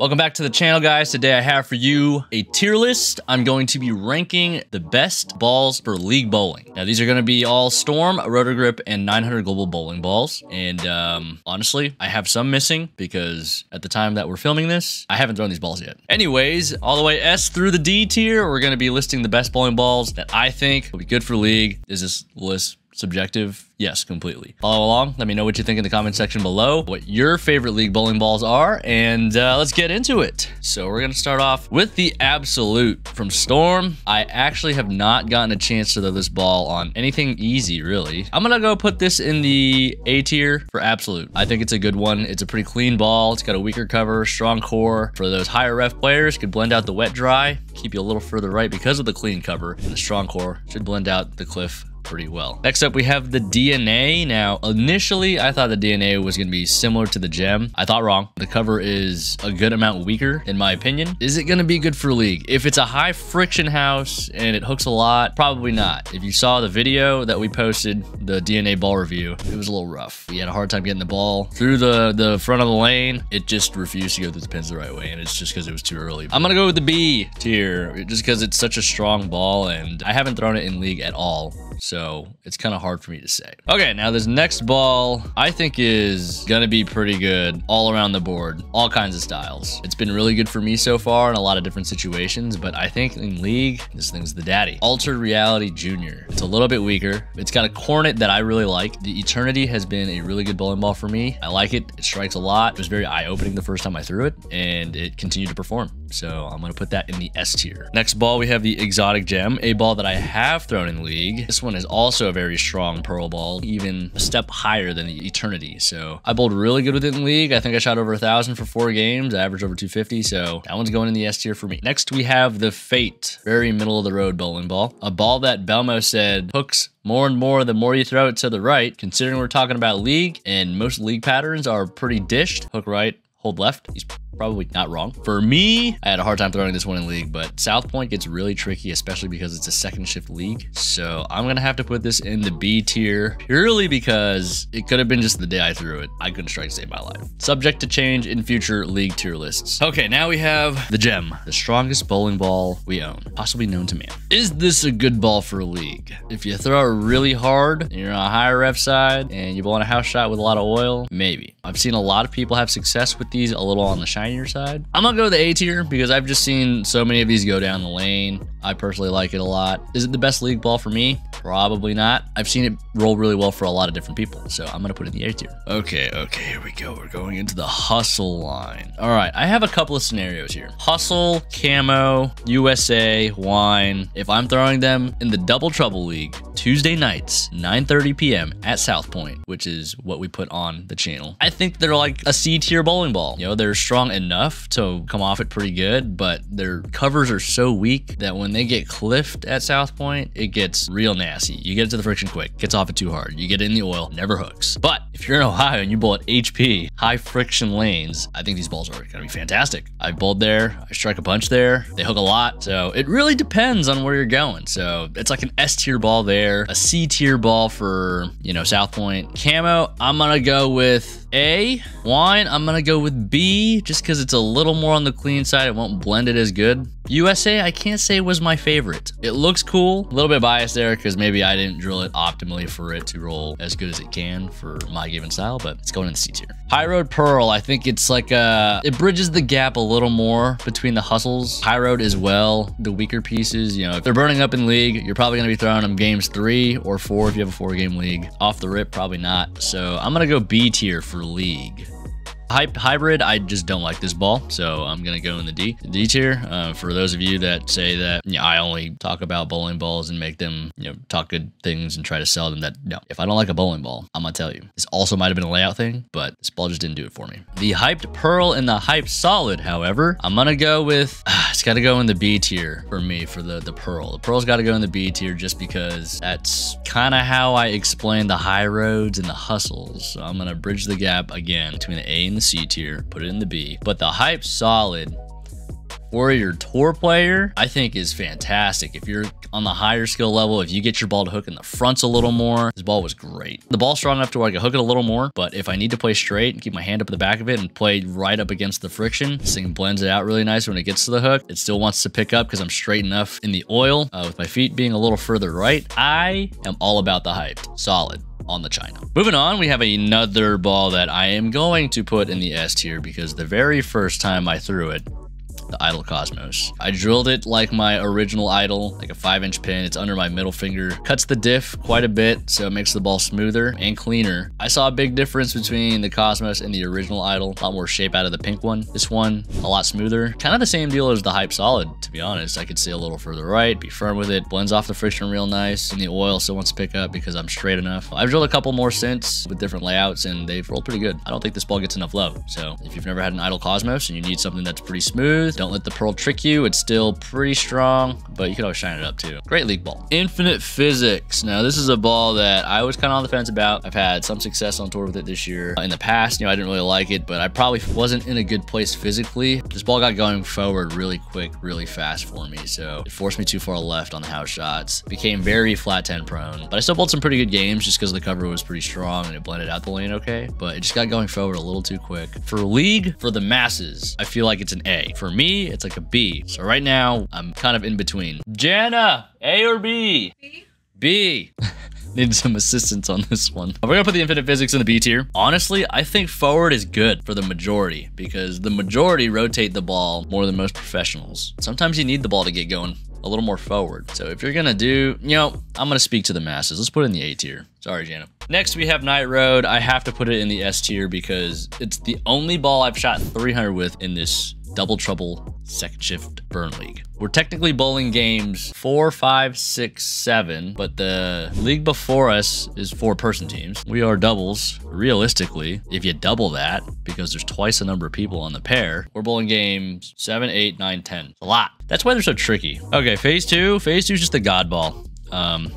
Welcome back to the channel, guys. Today I have for you a tier list. I'm going to be ranking the best balls for League Bowling. Now, these are going to be all Storm, Roto Grip, and 900 Global Bowling balls. And um, honestly, I have some missing because at the time that we're filming this, I haven't thrown these balls yet. Anyways, all the way S through the D tier, we're going to be listing the best bowling balls that I think will be good for League. Is this list subjective? Yes, completely. Follow along. Let me know what you think in the comment section below, what your favorite league bowling balls are, and uh, let's get into it. So we're going to start off with the Absolute from Storm. I actually have not gotten a chance to throw this ball on anything easy, really. I'm going to go put this in the A tier for Absolute. I think it's a good one. It's a pretty clean ball. It's got a weaker cover, strong core. For those higher rev players, could blend out the wet dry, keep you a little further right because of the clean cover, and the strong core should blend out the cliff pretty well. Next up, we have the DNA. Now, initially, I thought the DNA was going to be similar to the gem. I thought wrong. The cover is a good amount weaker, in my opinion. Is it going to be good for League? If it's a high friction house and it hooks a lot, probably not. If you saw the video that we posted, the DNA ball review, it was a little rough. We had a hard time getting the ball through the, the front of the lane. It just refused to go through the pins the right way, and it's just because it was too early. I'm going to go with the B tier, just because it's such a strong ball, and I haven't thrown it in League at all so it's kind of hard for me to say. Okay, now this next ball I think is gonna be pretty good all around the board, all kinds of styles. It's been really good for me so far in a lot of different situations, but I think in League, this thing's the daddy. Altered Reality Junior. It's a little bit weaker. It's got a cornet that I really like. The Eternity has been a really good bowling ball for me. I like it. It strikes a lot. It was very eye-opening the first time I threw it, and it continued to perform. So I'm going to put that in the S tier. Next ball, we have the Exotic Gem, a ball that I have thrown in League. This one is also a very strong pearl ball, even a step higher than the Eternity. So I bowled really good with it in league. I think I shot over a thousand for four games, I averaged over 250. So that one's going in the S tier for me. Next, we have the Fate, very middle of the road bowling ball, a ball that Belmo said hooks more and more the more you throw it to the right. Considering we're talking about league and most league patterns are pretty dished, hook right, hold left. He's probably not wrong. For me, I had a hard time throwing this one in league, but South Point gets really tricky, especially because it's a second shift league. So I'm going to have to put this in the B tier purely because it could have been just the day I threw it. I couldn't strike to save my life. Subject to change in future league tier lists. Okay, now we have the gem, the strongest bowling ball we own, possibly known to man. Is this a good ball for a league? If you throw it really hard and you're on a higher rev side and you bowl on a house shot with a lot of oil, maybe. I've seen a lot of people have success with these a little on the shiny your side. I'm gonna go with the A tier because I've just seen so many of these go down the lane. I personally like it a lot. Is it the best league ball for me? Probably not. I've seen it roll really well for a lot of different people, so I'm gonna put it in the A tier. Okay, okay, here we go. We're going into the hustle line. All right, I have a couple of scenarios here. Hustle, camo, USA, wine. If I'm throwing them in the Double Trouble League, Tuesday nights, 9.30 p.m. at South Point, which is what we put on the channel. I think they're like a C tier bowling ball. You know, they're strong enough to come off it pretty good, but their covers are so weak that when they get cliffed at South Point, it gets real nasty. You get to the friction quick, gets off it too hard. You get in the oil, never hooks. But if you're in Ohio and you bowl at HP, high friction lanes, I think these balls are gonna be fantastic. I bowled there, I strike a bunch there, they hook a lot. So it really depends on where you're going. So it's like an S tier ball there there. A C tier ball for, you know, South Point. Camo, I'm going to go with A. Wine, I'm to go with B just because it's a little more on the clean side. It won't blend it as good. USA, I can't say was my favorite. It looks cool. A little bit biased there because maybe I didn't drill it optimally for it to roll as good as it can for my given style, but it's going in the C tier. Hy-Road Pearl, I think it's like a, it bridges the gap a little more between the hustles. Hy-Road as well, the weaker pieces, you know, if they're burning up in league, you're probably to be throwing them games three or four if you have a four game league. Off the rip, probably not. So I'm to go B tier for league. Hybrid, I just don't like this ball, so I'm gonna go in the D. D tier. Uh, for those of you that say that you know, I only talk about bowling balls and make them, you know, talk good things and try to sell them. That no, if I don't like a bowling ball, I'm gonna tell you. This also might have been a layout thing, but this ball just didn't do it for me. The hyped pearl and the hyped solid, however, I'm gonna go with. Uh, it's got to go in the B tier for me for the the pearl. The pearl's got to go in the B tier just because that's kind of how I explain the Hy-Roads and the hustles. So I'm gonna bridge the gap again between the A and the C tier, put it in the B. But the hype solid Warrior Tour player, I think is fantastic. If you're on the higher skill level, if you get your ball to hook in the fronts a little more, this ball was great. The ball's strong enough to where I can hook it a little more, but if I need to play straight and keep my hand up at the back of it and play right up against the friction, this thing blends it out really nice when it gets to the hook. It still wants to pick up because I'm straight enough in the oil uh, with my feet being a little further right. I am all about the hype. Solid on the China. Moving on, we have another ball that I am going to put in the S tier because the very first time I threw it, the Idol Cosmos. I drilled it like my original Idol, like a 5-inch pin. It's under my middle finger. Cuts the diff quite a bit, so it makes the ball smoother and cleaner. I saw a big difference between the Cosmos and the original Idol. A lot more shape out of the pink one. This one, a lot smoother. Kind of the same deal as the Hype Solid, to be honest. I could stay a little further right, be firm with it, blends off the friction real nice, and the oil still wants to pick up because I'm straight enough. I've drilled a couple more since with different layouts, and they've rolled pretty good. I don't think this ball gets enough love. So if you've never had an Idol Cosmos and you need something that's pretty smooth, don't let the pearl trick you. It's still pretty strong, but you can always shine it up too. Great league ball. Infinite Physics. Now, this is a ball that I was kind of on the fence about. I've had some success on tour with it this year. In the past, you know, I didn't really like it, but I probably wasn't in a good place physically. This ball got going forward really quick, really fast for me, so it forced me too far left on the house shots. Became very flat 10 prone, but I still bowled some pretty good games just because the cover was pretty strong and it blended out the lane okay, but it just got going forward a little too quick. For league, for the masses, I feel like it's an A. For me, it's like a B. So right now, I'm kind of in between. Jana, A or B? B. B. Need some assistance on this one. We're gonna put the infinite physics in the B tier. Honestly, I think forward is good for the majority because the majority rotate the ball more than most professionals. Sometimes you need the ball to get going a little more forward. So if you're gonna do, you know, I'm gonna speak to the masses. Let's put it in the A tier. Sorry, Jana. Next, we have Night Road. I have to put it in the S tier because it's the only ball I've shot 300 with in this Double Trouble Second Shift Burn League. We're technically bowling games four, five, six, seven, but the league before us is four person teams. We are doubles. Realistically, if you double that, because there's twice the number of people on the pair, we're bowling games seven, eight, nine, ten. A lot. That's why they're so tricky. Okay, phase two. Phase two is just the God ball. Um,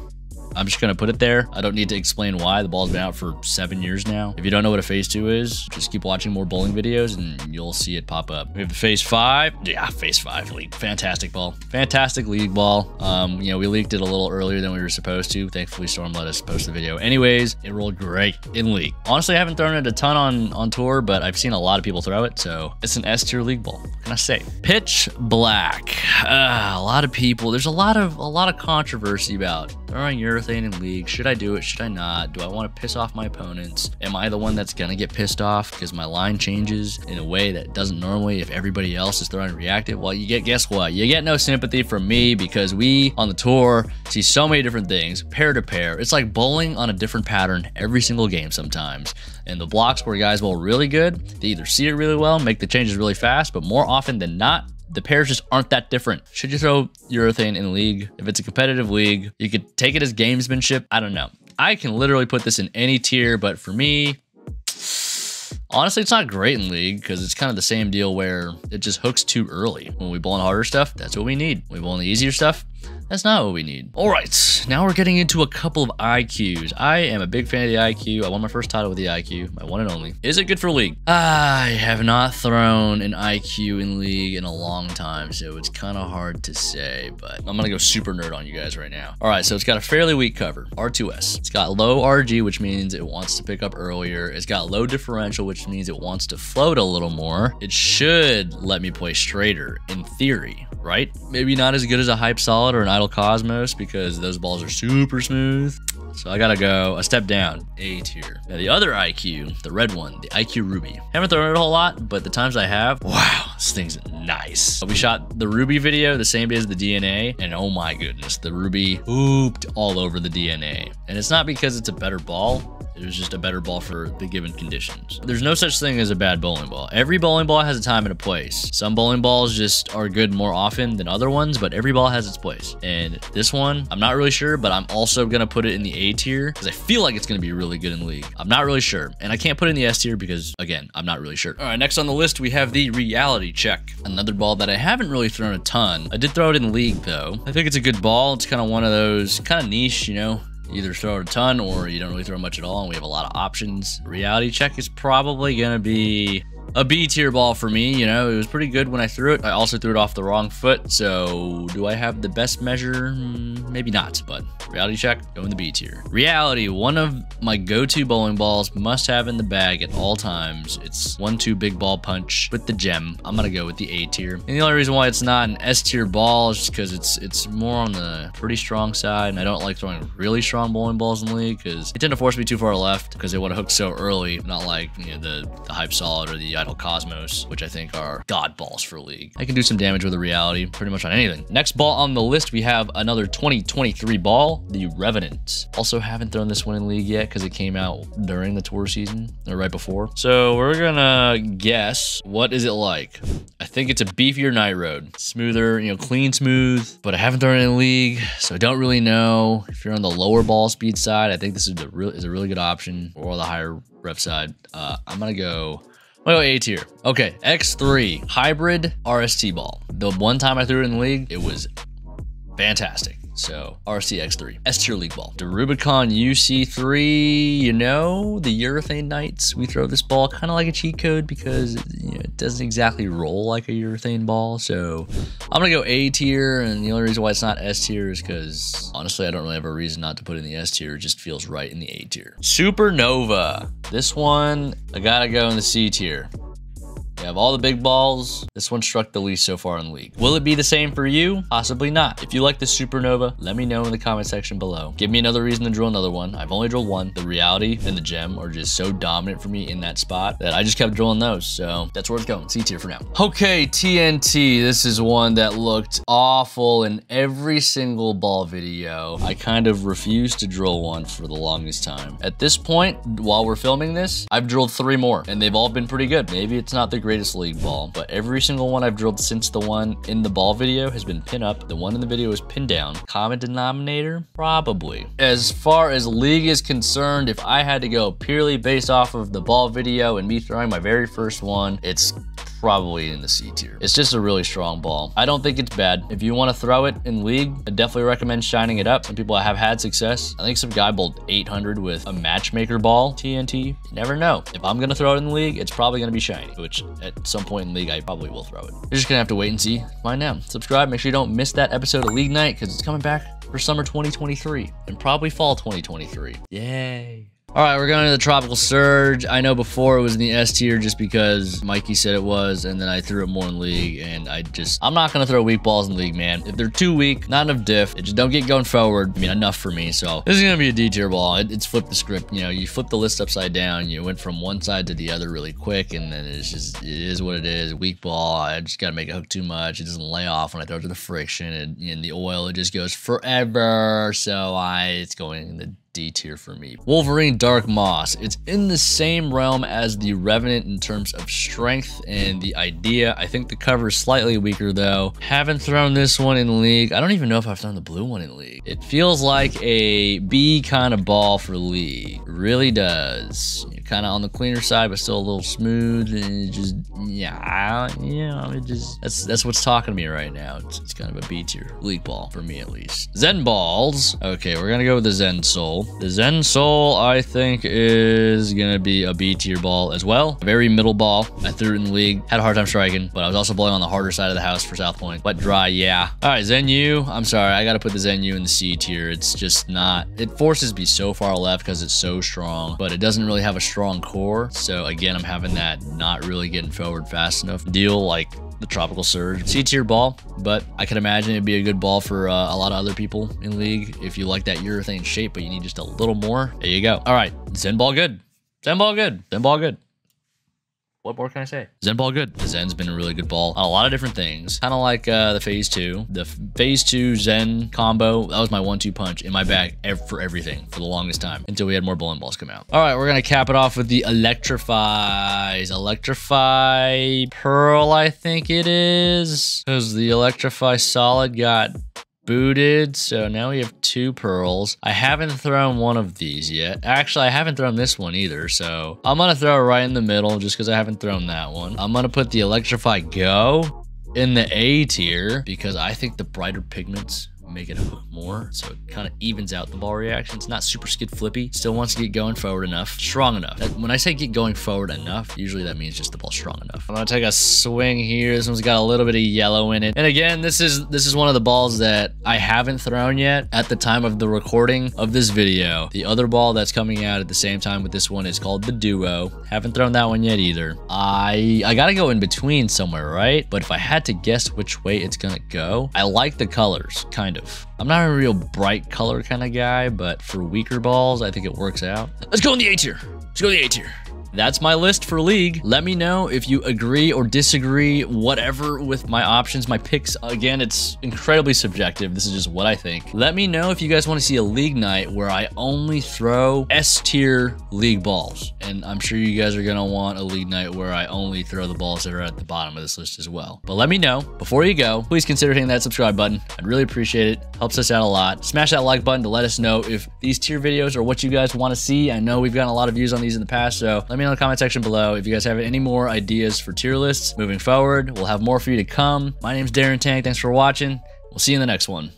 I'm just to put it there. I don't need to explain why. The ball's been out for seven years now. If you don't know what a phase two is, just keep watching more bowling videos and you'll see it pop up. We have the phase five. Yeah, phase five league. Fantastic ball. Fantastic league ball. Um, you know, we leaked it a little earlier than we were supposed to. Thankfully, Storm let us post the video. Anyways, it rolled great in league. Honestly, I haven't thrown it a ton on, on tour, but I've seen a lot of people throw it. So it's an S tier league ball. What can I say? Pitch black. Uh, a lot of people, there's a lot of, a lot of controversy about throwing urethane in league. Should I do it? Should I not? Do I want to piss off my opponents? Am I the one that's going to get pissed off because my line changes in a way that doesn't normally if everybody else is throwing reactive? Well, you get, guess what? You get no sympathy from me because we on the tour see so many different things pair to pair. It's like bowling on a different pattern every single game sometimes. And the blocks where guys bowl really good, they either see it really well, make the changes really fast, but more often than not, the pairs just aren't that different. Should you throw urethane in league? If it's a competitive league, you could take it as gamesmanship. I don't know. I can literally put this in any tier, but for me, honestly, it's not great in league because it's kind of the same deal where it just hooks too early. When we bowl on harder stuff, that's what we need. We bowl on the easier stuff, that's not what we need. All right, now we're getting into a couple of IQs. I am a big fan of the IQ. I won my first title with the IQ, my one and only. Is it good for League? I have not thrown an IQ in League in a long time, so it's kind of hard to say, but I'm gonna go super nerd on you guys right now. All right, so it's got a fairly weak cover, R2S. It's got low RG, which means it wants to pick up earlier. It's got low differential, which means it wants to float a little more. It should let me play straighter, in theory, right? Maybe not as good as a Hype Solid or an Idol Cosmos because those balls are super smooth. So I gotta go a step down, A tier. Now the other IQ, the red one, the IQ Ruby. Haven't thrown it a whole lot, but the times I have, wow, this thing's nice. We shot the Ruby video the same day as the DNA, and oh my goodness, the Ruby hooped all over the DNA. And it's not because it's a better ball, it was just a better ball for the given conditions. There's no such thing as a bad bowling ball. Every bowling ball has a time and a place. Some bowling balls just are good more often than other ones, but every ball has its place. And this one, I'm not really sure, but I'm also to put it in the A tier because I feel like it's going to be really good in league. I'm not really sure. And I can't put in the S tier because, again, I'm not really sure. All right, next on the list, we have the reality check. Another ball that I haven't really thrown a ton. I did throw it in league, though. I think it's a good ball. It's kind of one of those kind of niche, you know, either throw it a ton or you don't really throw much at all and we have a lot of options. Reality check is probably going to be a B tier ball for me. You know, it was pretty good when I threw it. I also threw it off the wrong foot. So do I have the best measure? Hmm, maybe not, but reality check, go in the B tier. Reality, one of my go-to bowling balls must have in the bag at all times. It's one, two big ball punch with the gem. I'm going to go with the A tier. And the only reason why it's not an S tier ball is just because it's, it's more on the pretty strong side. And I don't like throwing really strong bowling balls in the league because they tend to force me too far left because they want to hook so early. Not like, you know, the, the Hype Solid or the Idol Cosmos, which I think are god balls for league. I can do some damage with a reality pretty much on anything. Next ball on the list, we have another 2023 ball, the Revenant. Also haven't thrown this one in league yet because it came out during the tour season or right before. So we're gonna guess what is it like. I think it's a beefier night road, smoother, you know, clean smooth, but I haven't thrown it in league, so I don't really know. If you're on the lower ball speed side, I think this is a, real, is a really good option, or the higher rev side. Uh, I'm gonna go Oh, A tier. Okay, X3 hybrid RST ball. The one time I threw it in the league, it was fantastic. So RCX3, S tier league ball. The Rubicon UC3, you know, the urethane knights. We throw this ball kind of like a cheat code because you know, it doesn't exactly roll like a urethane ball. So I'm gonna go A tier, and the only reason why it's not S tier is because honestly, I don't really have a reason not to put in the S tier. It just feels right in the A tier. Supernova. This one, I gotta go in the C tier. Have all the big balls. This one struck the least so far in the league. Will it be the same for you? Possibly not. If you like the Supernova, let me know in the comment section below. Give me another reason to drill another one. I've only drilled one. The Reality and the Gem are just so dominant for me in that spot that I just kept drilling those. So that's where it's going. C tier for now. Okay, TNT. This is one that looked awful in every single ball video. I kind of refused to drill one for the longest time. At this point, while we're filming this, I've drilled three more and they've all been pretty good. Maybe it's not the greatest greatest league ball, but every single one I've drilled since the one in the ball video has been pin up. The one in the video is pin down. Common denominator? Probably. As far as league is concerned, if I had to go purely based off of the ball video and me throwing my very first one, it's probably in the C tier. It's just a really strong ball. I don't think it's bad. If you want to throw it in league, I definitely recommend shining it up. Some people have had success. I think some guy bowled 800 with a matchmaker ball TNT. You never know. If I'm going to throw it in the league, it's probably going to be shiny, which at some point in league, I probably will throw it. You're just going to have to wait and see. Find now. Subscribe. Make sure you don't miss that episode of League Night because it's coming back for summer 2023 and probably fall 2023. Yay. All right, we're going to the Tropical Surge. I know before it was in the S tier just because Mikey said it was, and then I threw it more in League, and I just... I'm not going to throw weak balls in League, man. If they're too weak, not enough diff, it just don't get going forward. I mean, enough for me, so this is going to be a D tier ball. It, it's flipped the script. You know, you flip the list upside down, you went from one side to the other really quick, and then it's just... It is what it is. Weak ball, I just got to make it hook too much. It doesn't lay off when I throw it to the friction, and, and the oil, it just goes forever, so I... It's going in the D tier for me. Wolverine Dark Moss. It's in the same realm as the Revenant in terms of strength and the idea. I think the cover is slightly weaker though. Haven't thrown this one in league. I don't even know if I've thrown the blue one in league. It feels like a B kind of ball for league. It really does. Kind of on the cleaner side, but still a little smooth and just, yeah, know, it just, that's that's what's talking to me right now. It's, it's kind of a B tier league ball for me at least. Zen balls. Okay, we're gonna go with the Zen Soul. The Zen Soul, I think, is to be a B tier ball as well. Very middle ball. I threw it in the league. Had a hard time striking, but I was also blowing on the harder side of the house for South Point. Wet dry, yeah. All right, Zen U. I'm sorry. I got to put the Zen U in the C tier. It's just not... It forces me so far left because it's so strong, but it doesn't really have a strong core. So again, I'm having that not really getting forward fast enough deal. Like the Tropical Surge. C tier ball, but I can imagine it'd be a good ball for uh, a lot of other people in league if you like that urethane shape, but you need just a little more. There you go. All right, Zen ball good. Zen ball good. Zen ball good. What more can I say? Zen ball good. The Zen's been a really good ball on a lot of different things. Kind of like uh, the Phase 2. The Phase 2 Zen combo, that was my one-two punch in my bag ev for everything for the longest time until we had more bowling balls come out. All right, we're going to cap it off with the Electrifies. Electrify Pearl, I think it is. Because the Electrify Solid got booted. So now we have two pearls. I haven't thrown one of these yet. Actually, I haven't thrown this one either. So I'm going to throw it right in the middle just because I haven't thrown that one. I'm going to put the Electrify Go in the A tier because I think the brighter pigments make it a hook more so it kind of evens out the ball reaction. It's not super skid flippy. Still wants to get going forward enough, strong enough. That, when I say get going forward enough, usually that means just the ball strong enough. I'm gonna take a swing here. This one's got a little bit of yellow in it. And again, this is this is one of the balls that I haven't thrown yet at the time of the recording of this video. The other ball that's coming out at the same time with this one is called the Duo. Haven't thrown that one yet either. I I gotta go in between somewhere, right? But if I had to guess which way it's gonna go, I like the colors, kind of. I'm not a real bright color kind of guy, but for weaker balls, I think it works out. Let's go in the A tier. Let's go in the A tier. That's my list for league. Let me know if you agree or disagree, whatever with my options, my picks. Again, it's incredibly subjective. This is just what I think. Let me know if you guys want to see a league night where I only throw S tier league balls. And I'm sure you guys are going to want a league night where I only throw the balls that are at the bottom of this list as well. But let me know. Before you go, please consider hitting that subscribe button. I'd really appreciate it. Helps us out a lot. Smash that like button to let us know if these tier videos are what you guys want to see. I know we've gotten a lot of views on these in the past, so let me know in the comment section below if you guys have any more ideas for tier lists moving forward. We'll have more for you to come. My name's Darren Tang. Thanks for watching. We'll see you in the next one.